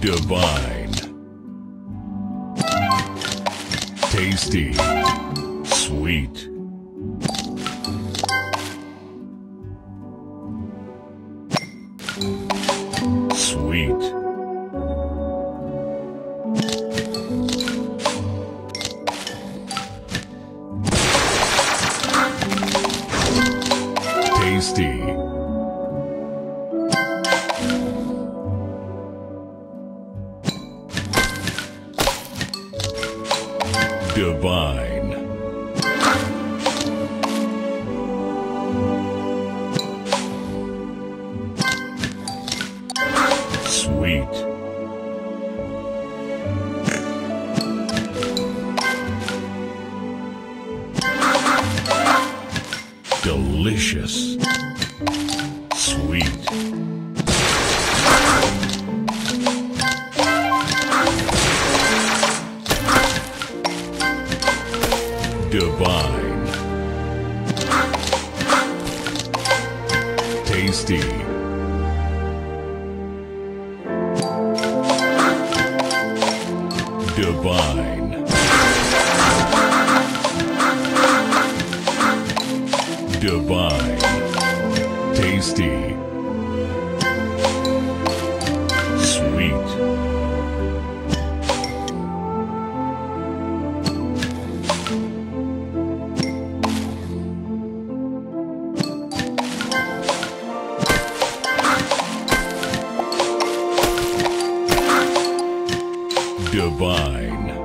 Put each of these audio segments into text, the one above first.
Divine. Tasty. Sweet. Sweet. Tasty. Divine. Sweet. Delicious. Sweet. Divine. Tasty. Divine. Divine. Tasty. Divine.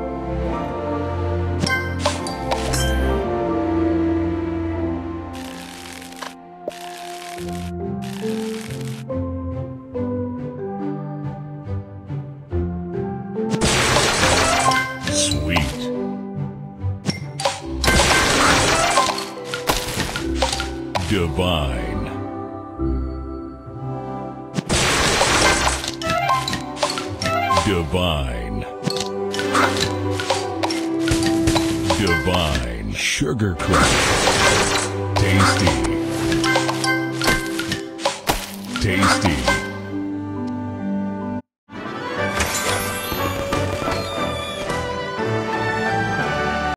Sweet. Divine. Divine. Divine Sugar Crush. Tasty. Tasty.